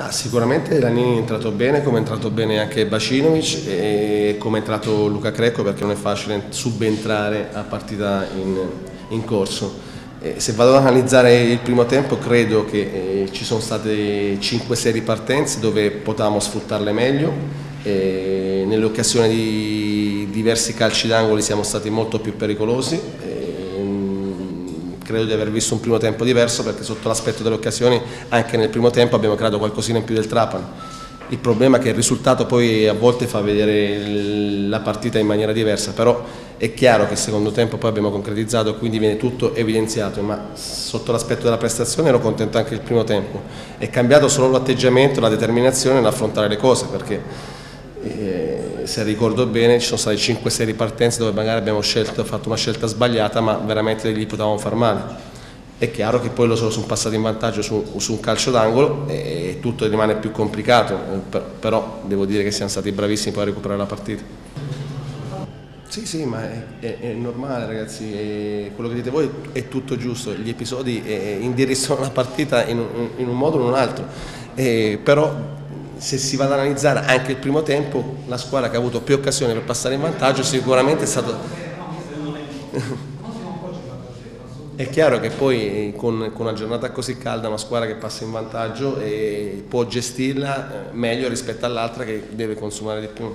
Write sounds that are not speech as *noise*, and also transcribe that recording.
Ah, sicuramente Lanini è entrato bene, come è entrato bene anche Bacinovic e come è entrato Luca Crecco perché non è facile subentrare a partita in, in corso. Eh, se vado ad analizzare il primo tempo credo che eh, ci sono state 5-6 ripartenze dove potevamo sfruttarle meglio, eh, nelle occasioni di diversi calci d'angoli siamo stati molto più pericolosi credo di aver visto un primo tempo diverso perché sotto l'aspetto delle occasioni anche nel primo tempo abbiamo creato qualcosina in più del Trapani. Il problema è che il risultato poi a volte fa vedere la partita in maniera diversa, però è chiaro che il secondo tempo poi abbiamo concretizzato, quindi viene tutto evidenziato, ma sotto l'aspetto della prestazione ero contento anche il primo tempo. È cambiato solo l'atteggiamento, la determinazione nell'affrontare le cose, perché eh, se ricordo bene ci sono state 5-6 ripartenze dove magari abbiamo scelto, fatto una scelta sbagliata ma veramente gli potevamo far male. È chiaro che poi loro sono passati in vantaggio su, su un calcio d'angolo e tutto rimane più complicato, eh, però devo dire che siamo stati bravissimi poi a recuperare la partita. Sì, sì, ma è, è, è normale ragazzi, è, quello che dite voi è tutto giusto, gli episodi eh, indirizzano la partita in, in un modo o in un altro, però se si va ad analizzare anche il primo tempo, la squadra che ha avuto più occasioni per passare in vantaggio sicuramente è stato... *laughs* È chiaro che poi con, con, una giornata così calda una squadra che passa in vantaggio può gestirla eh, meglio rispetto all'altra che deve consumare di più.